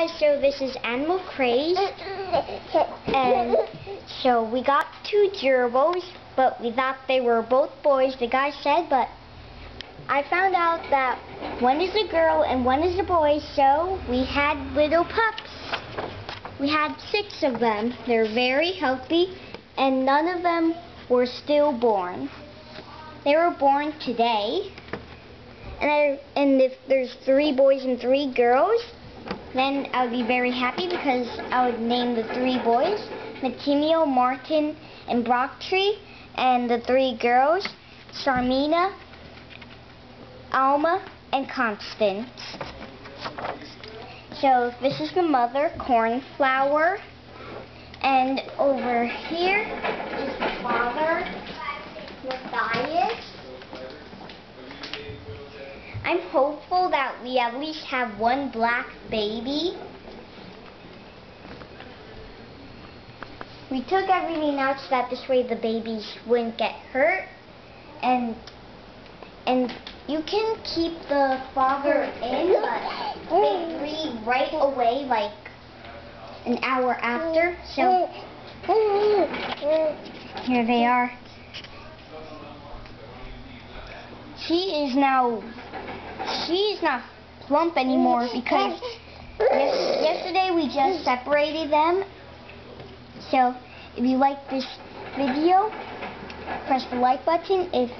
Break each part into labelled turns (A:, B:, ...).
A: guys, so this is Animal Craze, and so we got two gerbils, but we thought they were both boys, the guy said, but I found out that one is a girl and one is a boy, so we had little pups. We had six of them. They're very healthy, and none of them were stillborn. They were born today. And, I, and if there's three boys and three girls, then I would be very happy because I would name the three boys Mattimeo, Martin, and Brocktree, and the three girls Sarmina, Alma, and Constance. So this is the mother, Cornflower, and over here I'm hopeful that we at least have one black baby. We took everything out so that this way the babies wouldn't get hurt. And and you can keep the father in, but they right away, like an hour after. So here they are. She is now she's not plump anymore because yes, yesterday we just separated them. So if you like this video, press the like button. If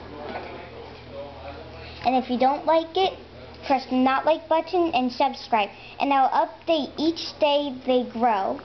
A: and if you don't like it, press the not like button and subscribe. And I'll update each day they grow.